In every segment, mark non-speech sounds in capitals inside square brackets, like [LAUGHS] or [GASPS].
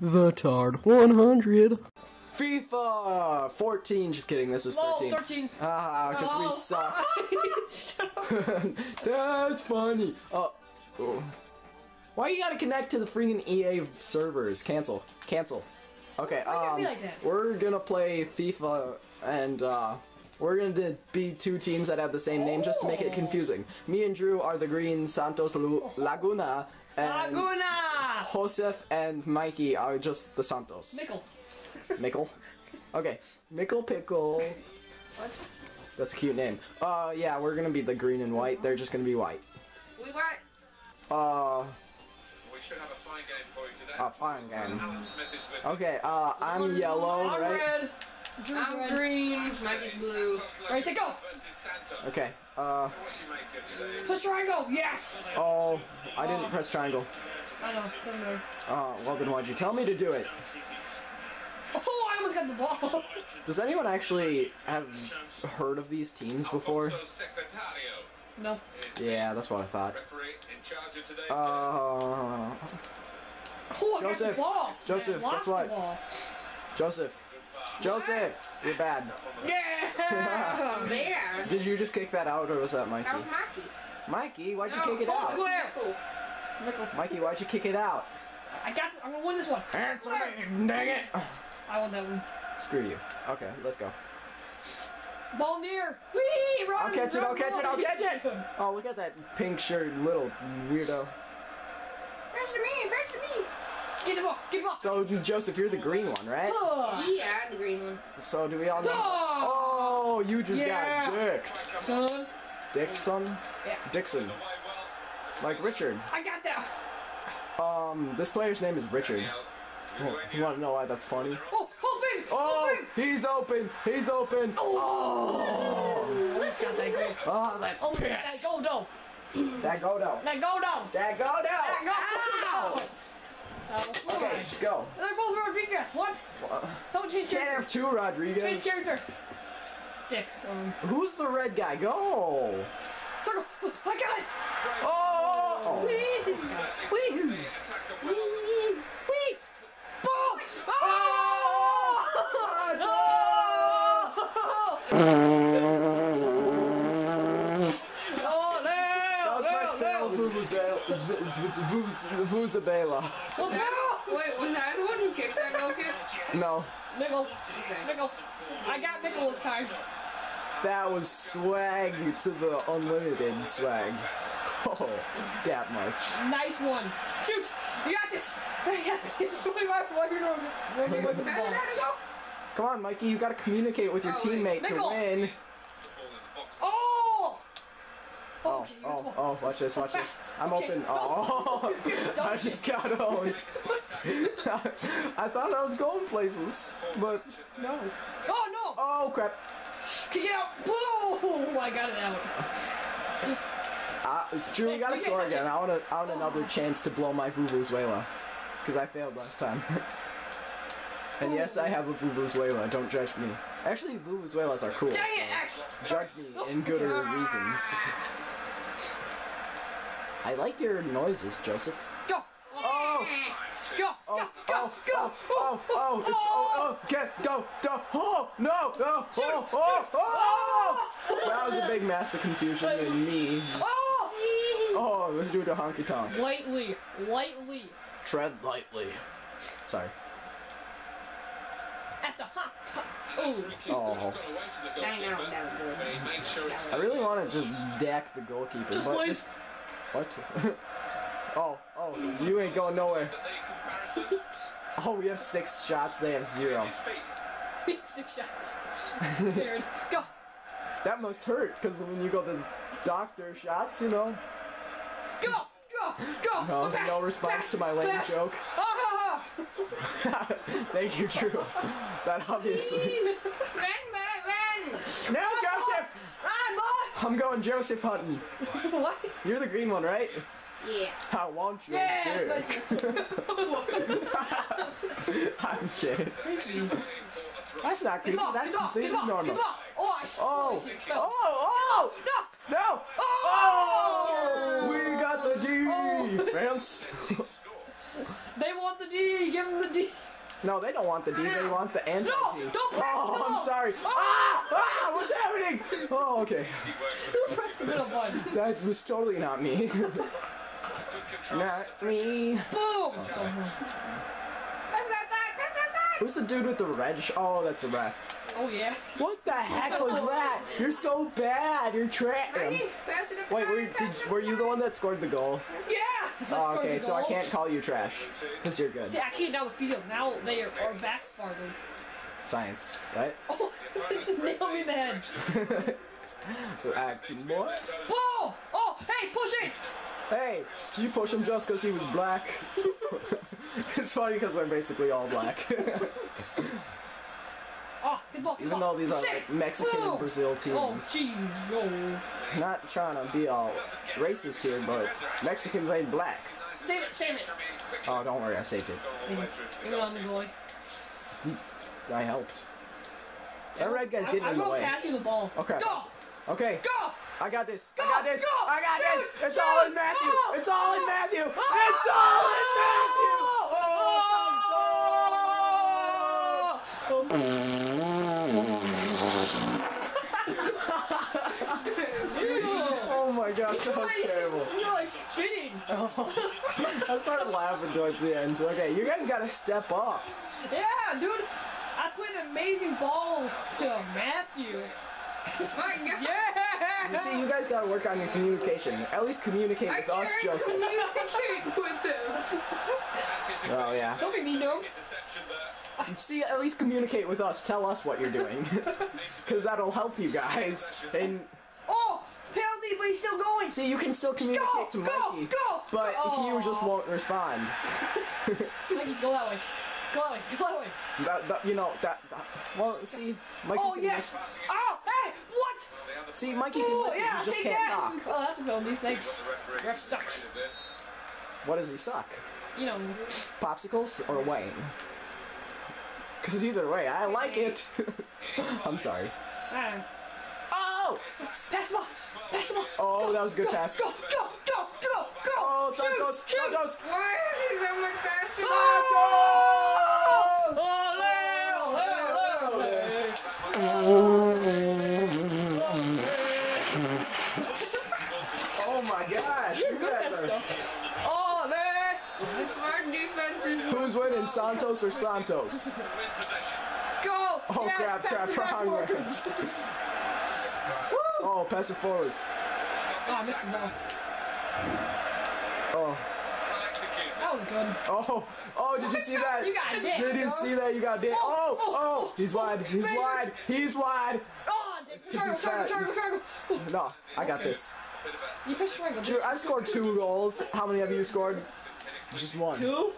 The Tard 100. FIFA 14. Just kidding. This is Lol, 13. 13. Ah, because we suck. [LAUGHS] That's funny. Oh. oh. Why you gotta connect to the freaking EA servers? Cancel. Cancel. Okay, Why you gotta um, like we're gonna play FIFA and, uh, we're gonna be two teams that have the same name just to make it Oh. confusing. Me and Drew are the green Santos Lu- Laguna, and Laguna! Joseph and Mikey are just the Santos. Nickel. [LAUGHS] Mickle. Okay, Mickle Pickle. What? That's a cute name. Uh, yeah, we're gonna be the green and white. They're just gonna be white. We what? Uh, We should have a fine game for you today. a fine game. Alan Smith is with Okay, uh, I'm yellow, I'm right? Red. Drew's I'm red. green. Mikey's blue. Ready, set, go! Okay, uh, What do you make of today? Push triangle, yes! oh, I didn't press triangle. I know, doesn't matter. Uh, well then why'd you tell me to do it? Oh, I almost got the ball. [LAUGHS] Does anyone actually have heard of these teams before? No. Yeah, that's what I thought. referee in charge of today's game. Uh, Oh, I got Joseph, the ball. Joseph, I guess what? Joseph. Joseph! You're bad. Yeah! [LAUGHS] I'm there. Did you just kick that out or was that Mikey? That was Mikey. Mikey, why'd you No, kick it out? Cool. Nickel. Mikey, why'd you kick it out? I got this. I'm gonna win this one. Answer me, dang it! I won that one. Screw you. Okay, let's go. Ball near. Whee! Run, I'll catch it, I'll catch it, I'll catch it! Oh, look at that pink shirt, little weirdo. Press to me. Press to me. Get the ball. Get the ball. So, Joseph, you're the green one, right? Ugh. Yeah, the green one. So, do we all know? Oh! Oh, you just Yeah. got dicked. Son. Dixon? Yeah. Dixon. Like Richard. I got that. Um, this player's name is Richard. Oh, you wanna know why that's funny? Oh, open. Oh, Open. he's open! He's open! Oh! Almost got that goal. Oh, that's Oh, that go down. That go down. That go down. That go That go Ow! down. Oh, Okay, just go. They're both Rodriguez. What? Someone change Can't character. have two Rodriguez. Change character. Dicks. Um. Who's the red guy? Go! Circle. I got it. Oh! Wee! Wee! Ball. Oh! [LAUGHS] [LAUGHS] Oh, That no! was my no, fail, no. Vuvuzela. Vuvuzela. What's that? Wait, was I the one who kicked that goal kick? No, Nickel. Okay. Nickel. I got nickel this time. that was swag to the unlimited swag. Oh, that much. Nice one. Shoot! You got this! You got this! Wait, why, why you running away the ball? Come on, Mikey, you gotta communicate with your Oh, wait. teammate to Nickel. win. Oh! Oh, Okay, oh, oh, watch this, watch this. I'm [LAUGHS] Okay, open. Oh, [LAUGHS] I just got owned. [LAUGHS] I thought I was going places, but no. Oh no! Oh, crap. Kick it out! Boom! I got it out. Uh, Drew, we gotta You score again. I want, a, I want another chance to blow my Vuvuzuela. Because I failed last time. And yes, I have a Vuvuzuela. Don't judge me. Actually, Vuvuzuelas are cool. Dang so it, judge me in gooder [LAUGHS] reasons. I like your noises, Joseph. Go! Oh! Go! Oh, Go! Go! oh, Go! oh, oh, oh, it's, oh, oh, get, go, go, oh, no, oh, oh, no, oh, oh, oh, oh! That was a big mess of confusion in me. Oh! Oh, let's do the honky tonk. Lightly, lightly, Tread lightly. Sorry. At the hot top. Oh! Oh. Dang, that was that was. I really want to just deck the goalkeeper, Just but like- this... What? [LAUGHS] oh, oh, you ain't going nowhere. [LAUGHS] Oh, we have six shots, they have zero. [LAUGHS] Six shots. Aaron, go! That must hurt, because when you go to doctor shots, you know. Go! Go! Go! No, no response pass, to my lame pass. joke. Ah! [LAUGHS] Thank you, Drew. That obviously. Run, run, run! No, Joseph! Run, boy! I'm going Joseph hunting. [LAUGHS] what? You're the green one, right? Yeah. I want you, Yes, dick. [LAUGHS] I'm kidding. That's not creepy. That's completely normal. Oh, I Oh! Oh! Oh! No! Oh! Oh! We got the defense. They want the D. Give him the D. No, they don't want the D. They want the anti G. No, don't press Oh, no. I'm sorry. Oh. Ah! Ah! What's happening? Oh, okay. Press the middle button. That was totally not me. [LAUGHS] not me. Boom. So, Press that side, press that side. Who's the dude with the red? Sh- oh, that's a ref. oh yeah. What the heck was [LAUGHS] that? You're so bad. You're trash. Ready? Pass it up Wait, were, did, were you the one that scored the goal? Yeah. Oh, okay, so I can't call you trash. Because you're good. See, I can't down the field. Now they are, are back farther. Science, right? [LAUGHS] Oh, [LAUGHS] this nailed me in the head. [LAUGHS] Uh, what? Ball! Oh, hey, push it! Hey, did you push him just because he was black? it's funny because they're basically all black. Oh, good ball. good Even though these are like Mexican and Brazil Oh, teams. jeez, no. Not trying to be all racist here, but Mexicans ain't black. Save it, save it. Oh, don't worry, I saved it. It on the goalie. I helped. That red guy's getting I, in the way. I'm way. gonna pass you the ball. Okay. Go! Okay. Go! I got this. I got this. Go! I got Shoot! this. It's Shoot! all in Matthew. Go! It's all in Matthew. Oh! It's all in oh. Matthew. Oh, oh. Gosh, that was terrible. You're like spinning. [LAUGHS] I started laughing towards the end. Okay, you guys gotta step up. Yeah, dude. I put an amazing ball to Matthew. [LAUGHS] My God. Yeah! You see, you guys gotta work on your communication. At least communicate I with us, can't Joseph. communicate [LAUGHS] with him. Oh yeah. Don't be mean to him. See, at least communicate with us. Tell us what you're doing, because that'll help you guys. And! He's still going. see, you can still Go! communicate to Go! Mikey, Go! but oh. he just won't respond. [LAUGHS] [LAUGHS] Mikey, go that way. Go that way. Go that way. That, that, you know that, that. Well, see, Mikey Oh, can yes! Oh, hey! What? See, Mikey can Oh, listen. yeah, he just can't that. talk. Oh, that's a penalty. Thanks. Ref sucks. What does he suck? You know. Popsicles or Wayne? Because either way, I like it. [LAUGHS] I'm sorry. Ah. Oh! Pass ball. Pass the ball. Oh, that was a good Go, pass. Go, go, go, go, go. Oh, Shoot, Santos! shoot. Santos! Why is he so much faster? Santos! Ole, ole, ole. Oh my gosh, you guys are. Ole. Our defense is. Who's winning, Santos or Santos? Go. Oh, yes, crap, pass crap, it wrong way. [LAUGHS] Oh, pass it forwards. Oh, I missed the ball. Oh. That was good. oh, oh, did you see that? You got dick, Did you see that? You got dick. Oh, oh, he's wide, he's wide, he's wide. Oh, Triangle, is triangle, triangle, triangle. No, I got this. You press triangle. Drew, I've scored two goals. How many have you scored? Just one. Two?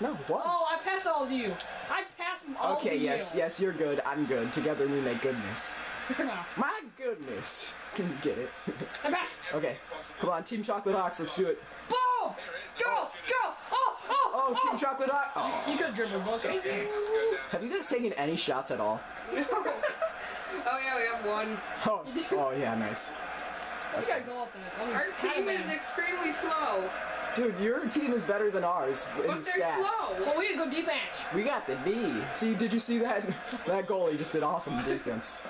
No, one. Oh, I passed all to you. I passed them all Okay, to yes, you. yes, you're good. I'm good. Together we make goodness. [LAUGHS] My goodness. Can you get it? [LAUGHS] I passed. okay, come on, Team Chocolate Hawks, let's do it. Boom! Go! Go! Oh! Oh! Oh, Team oh. Chocolate Hawk. Oh. You could dribble, but okay. Have you guys taken any shots at all? [LAUGHS] Oh yeah, we have one. Oh, oh yeah, nice. Let's gotta go off that. I'm Our team is extremely slow, Dude, your team is better than ours in but they're stats. slow. Well, we had good defense. We got the D. See, did you see that? That goalie just did awesome defense.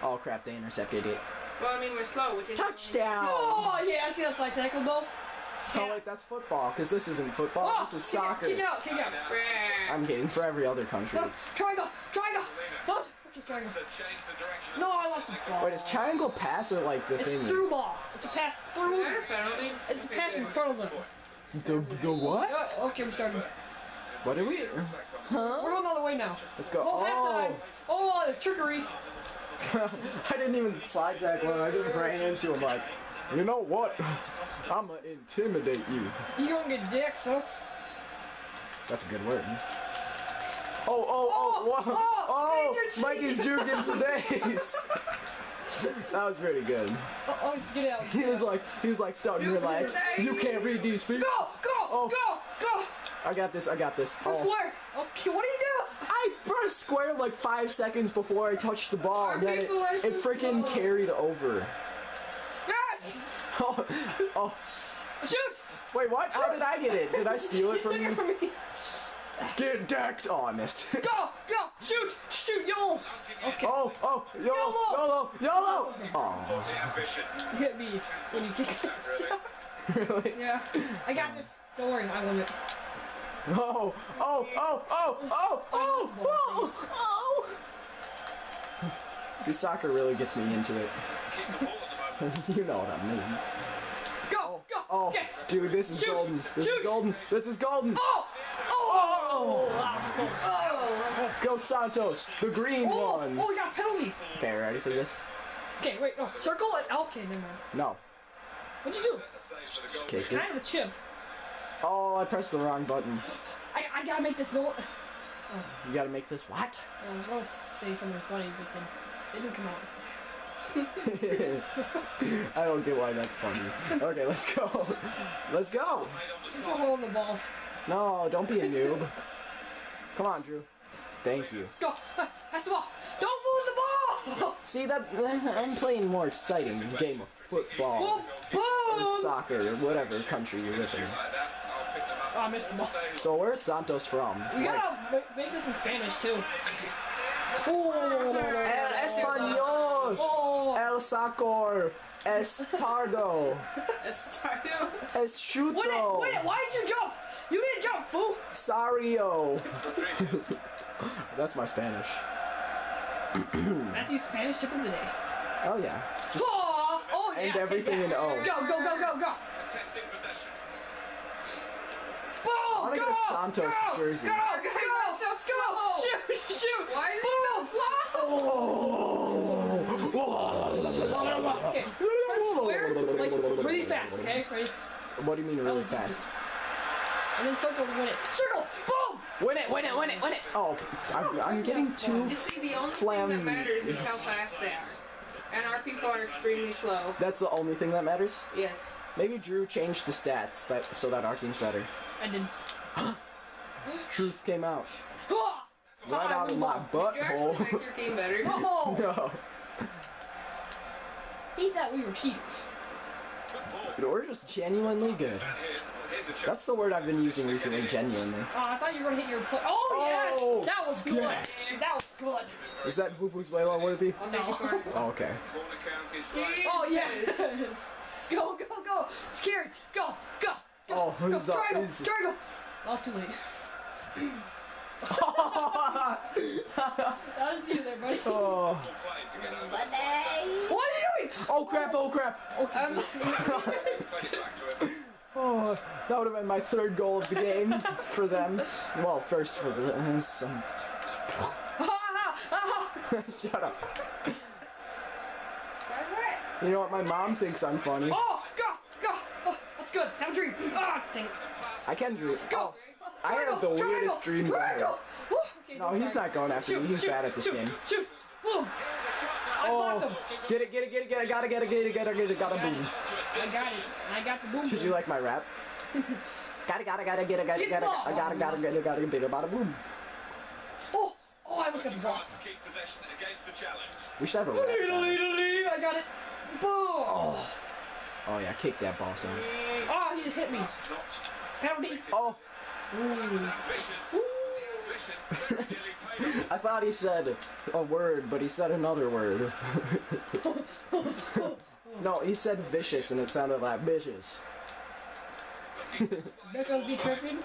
He- oh crap, they intercepted it. Well, I mean we're slow, which is Touchdown! Oh, yeah, I see that slide tackle though. Oh wait, that's football, because this isn't football, Oh, this is kick soccer. Kick it out, kick it out. I'm kidding, for every other country Oh, it's... triangle, triangle. Oh, triangle. To change the direction. No, I lost the ball. Wait, is triangle pass or like the It's thing? through ball. It's a pass Is through. that a penalty? It's a pass in front of them. The, the what? Oh, okay, we started. What did we... Huh? We're going the other way now. Let's go. Oh, halftime. Oh! Oh, the trickery. [LAUGHS] I didn't even slide tackle him, I just ran into him like, you know what? [LAUGHS] I'ma intimidate you. You gonna get dick, so. That's a good word. Oh, oh, oh, Oh, oh, oh, Mikey's juking for days. [LAUGHS] that was pretty good. Oh, oh, let's get out. He was like, he was like starting to like, you can't read these feet. Go, go, Oh. go, go. I got this, I got this. Press Oh. square. Okay, what do you do? I pressed square like five seconds before I touched the ball, and then it, it freaking slow. carried over. Yes. [LAUGHS] Oh, oh, Shoot. Wait, what? How did I get it? Did I [LAUGHS] steal it Took from it you? from me. Get decked! Oh, I missed. Go, go, shoot, shoot, yo. Okay, Oh, oh, YOLO, YOLO, YOLO! Oh, ambition. hit me when you kick this. [LAUGHS] really? yeah, I got this. Don't worry, I won it. Oh, oh, oh, oh, oh, oh, oh, oh! See, soccer really gets me into it. Keep the ball at the moment. you know what I mean. Go, oh, go. Oh, okay. dude, this is Shoot, golden. This is golden. This is golden. Oh, oh, was. Oh. Go Santos, the green Oh, oh ones. oh, we got a penalty. Okay, ready for this? Okay, wait, no, circle and okay, never mind. No. What'd you do? A save for the Just kick it. Kind of a chip. Oh, I pressed the wrong button. I, I gotta make this no. You gotta make this what? I was gonna say something funny, but then it didn't come out. [LAUGHS] I don't get why that's funny. Okay, let's go. Let's go. I'm holding the ball. No, don't be a noob. Come on, Drew. Thank you. Go, [LAUGHS] pass the ball. Don't lose the ball. [LAUGHS] See that I'm playing more exciting game of football Boom, or soccer or whatever country you live in. Oh, I missed the ball. So where's Santos from? We Like, gotta make this in Spanish too. Oh, El Español, oh. El Sacor, Es Tardo, [LAUGHS] Estardo. Es Chuto, wait, wait, why did you jump? You didn't jump, fool. Sario. [LAUGHS] That's my Spanish. [CLEARS THROAT] Matthew's Spanish tip of the day. Oh yeah. Just Oh, oh yeah. and everything in O. Go, go, go, go, go. Testing possession. Boom! I wanna go, get a Santos go, jersey. Go, Our go, guys are so go. slow. Shoot, shoot. Why is he so slow? Oh. Okay, let's swear like really fast. Okay, ready? What do you mean really oh, That was easy. fast? And then circle to win it. Circle. Boom. Win it, win it, win it, win it! Oh, I'm, I'm getting too. You see, the only Flam- thing that matters is how fast they are. And our people are extremely slow. That's the only thing that matters. Yes. Maybe Drew changed the stats that so that our team's better. I did. [GASPS] Truth came out [GASPS] right out of my Did you actually butthole. make your team better? Oh, [LAUGHS] no, [LAUGHS] eat that. We were cheaters. Dude, we're just genuinely good. Here, here's a chance. That's the word I've been using recently. Genuinely. Oh, I thought you were gonna hit your play. Oh, Oh, yes, oh, that was good. damn it. That was good. Is that Vuvuzuela worthy? Oh, I'll take you. Oh, okay. Corner count is right. Oh yes. [LAUGHS] go, go, go. Scary. Go, go. Oh, go. he's up, Triangle, he's- triangle. Oh, too late. I didn't see you there, buddy. oh. What are you doing? oh crap! Oh crap! Um, Fade it back to him. Oh, that would have been my third goal of the game for them. Well, first for the. uh, Some... [LAUGHS] [LAUGHS] Shut up. You know what? My mom thinks I'm funny. Oh. Oh, that's good. Have a dream. Ah, dang. I can dream. Go. Oh, I have the Triangle, weirdest dreams triangle. ever. Woo. Okay, No, he's not going after me. He's Shoot, bad at this shoot, game. Shoot. Boom. I blocked Oh, him. get it, get it, get it, get it, gotta get it, get it, get it, get it, gotta boom. I got it. I got the boom. Did you like my rap? gotta, gotta, gotta, get it, gotta, Get gotta. I gotta, gotta, get it, gotta, get it, bada boom. Oh, oh, I almost got the ball. Keep possession against the challenge. We should have a rap. Lead, on it. lead, lead. I got it. Boom. Oh, Oh yeah, kick that ball, son. Oh, he hit me. Penalty. Oh, ambitious. Ambition. Nearly paid off. I thought he said a word, but he said another word. [LAUGHS] no, he said vicious, and it sounded like vicious. [LAUGHS] Be tripping.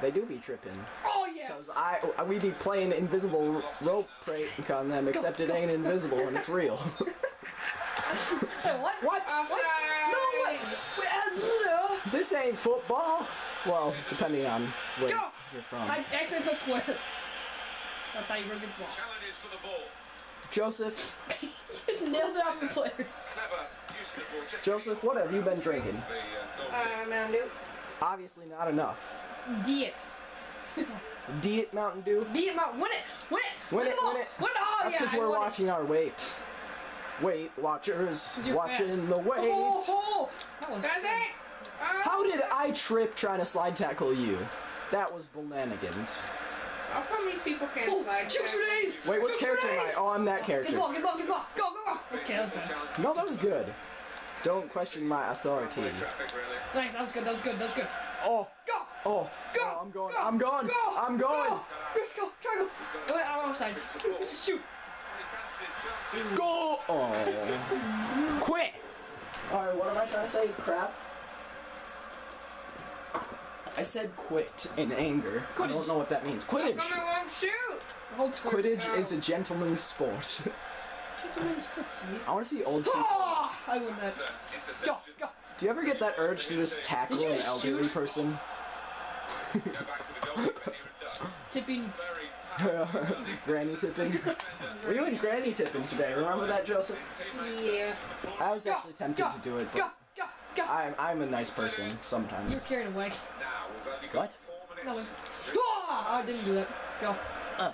They do be tripping. Oh yes. Cause I, we be playing invisible rope prank on them, except it ain't invisible and it's real. [LAUGHS] Hey, what? what? offside. No, what? Wait, This ain't football. Well, depending on where Go. you're from. I accidentally put square. I thought you were gonna get the ball. Challenges for the ball. Joseph, [LAUGHS] Just nailed it off the player. Clever use of the ball. Just Joseph, what have you been drinking? uh. Uh, Mountain Dew. Obviously not enough. Diet. Diet Mountain Dew. Diet out. Win it. Win it. Win the it, win it. Win it. Oh, That's because I we're won it. watching our weight. Weight Watchers, watching the weight. Oh, oh, that was. That's it. Uh, How did I trip trying to slide tackle you? That was shenanigans. How come these people can't Oh, slide? juice tackle? grenades. Wait, which Juice character am I? Oh, I'm that character. Get character. ball. Get ball. Get ball. Go, go, go. Okay, that was bad. No, that was good. Don't question my authority. Traffic, really. Right, that was good. That was good. That was good. Oh, Go. oh, Go. oh, I'm going. Go. I'm going. Go. I'm going. Go. Let's go. Try go. Oh, wait, I'm offside. Shoot. He's had his chances. Go. Oh. Quit. All right. What am I trying to say? Crap. I said quit in anger. I don't know what that means. How Quidditch. come it won't shoot? Hold square. Quidditch is a gentleman's sport. Gentleman's footsie. I want to see old ah, people. Oh, I win that. Go. Go. Do you ever get that urge to just tackle Did an elderly shoot? person? Go [LAUGHS] back [LAUGHS] to the goalkeeper here it does. Tipping. [LAUGHS] Granny tipping. Were you in granny tipping today? Remember that, Joseph? Yeah. I was actually tempted to do it, but. I'm I'm a nice person sometimes. You're carried away. now. We've only got What? Nothing. Oh, I didn't do that. Go. Uh, uh.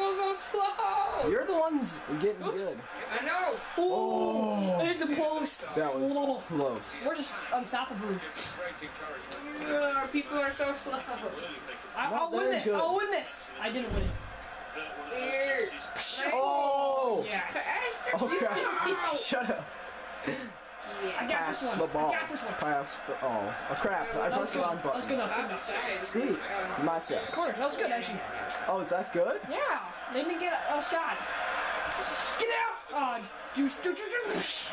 Why are people so slow? You're the ones getting Oops. good. I know. Oh, I hit the post. That was Oh. close. We're just unstoppable. Great encouragement. People are so slow. I, I'll win this. good. I'll win this. I didn't win it. Weird. Oh! Yes. Oh crap! [LAUGHS] Shut up. I got Pass this one. the ball. I got this one. Pass the oh. Oh crap! I pressed the wrong That was button. good enough. Good Screw myself. Corner. That was good actually. Oh, is that good? Yeah. They didn't get a, a shot. Get out. Uh, juice. juice, juice, juice.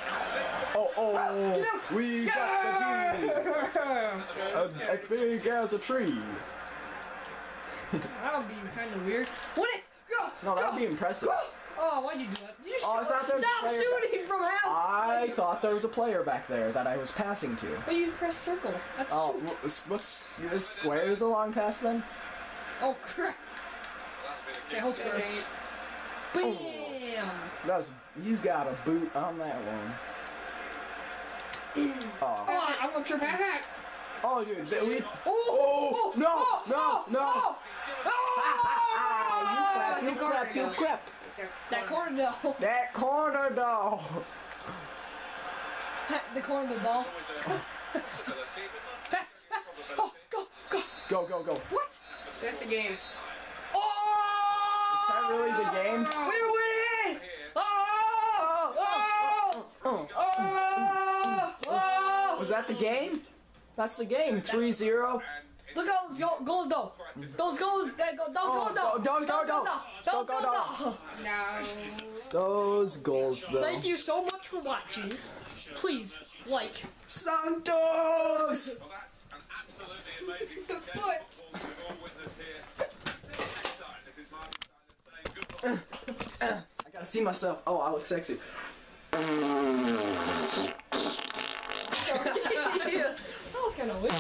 Oh oh! Get out. We got the D. Yeah. [LAUGHS] As big as a tree. That would be kind of weird. Win it. Go. No, that go, would be impressive. go. Oh, why'd you do that? You Oh, I thought there was a Stop player shooting from half. I thought there was a player back there that I was passing to. But you press circle. That's Oh, shoot. what's is square the long pass then? Oh crap. Okay, hold square. Bam. That was he's got a boot on that one. [CLEARS THROAT] Oh, Oh, I'm gonna trip back. oh, dude, we. Oh, Oh, no, no, no. Ah, [LAUGHS] you it's a crap, you corner, crap, It's you a That corner though. [LAUGHS] crap. That corner though. [LAUGHS] the corner of the ball. [LAUGHS] Pass, pass. Oh, go, go. Go, go, go. What? That's the game. Oh! Is that really the game? We're winning! Oh! Oh oh, oh! oh! oh, Oh! Oh! was that the game? That's the game. 3-0. Look at go- goals though. Those goals, that go, those Oh, goals though. those go, though. Those Those go, goals though. though. No. Those goals though. Thank you so much for watching. Please like. Santos! [LAUGHS] Well, that's an absolutely amazing The foot. of football we've all witnessed here. Next time, this is Martin Tyler saying goodbye. [COUGHS] I gotta see myself. Oh, I look sexy. that [LAUGHS] was kind of weird.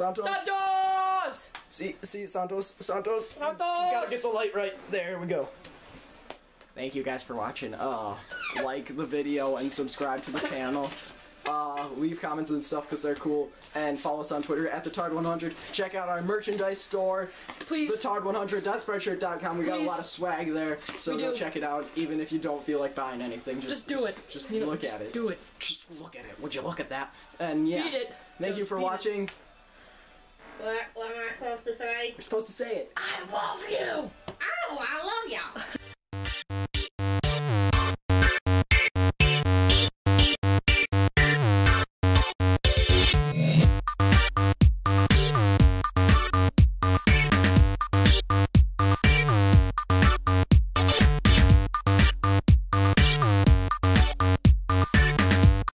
Santos. Santos! See, see, Santos, Santos. Santos! Gotta get the light right. There we go. Thank you guys for watching. Uh, like the video and subscribe to the channel. Uh, leave comments and stuff because they're cool. And follow us on Twitter at the Tard100. Check out our merchandise store, Please. thetard100.spreadshirt.com. We got a lot of swag there, so go check it out. Even if you don't feel like buying anything, just Just do it. just You know, look just at it. Do it. Just look at it. Would you look at that? And yeah, Beat it. thank you for beat it. Watching. What, what am I supposed to say? You're supposed to say it. I love you. Oh, I love y'all. [LAUGHS]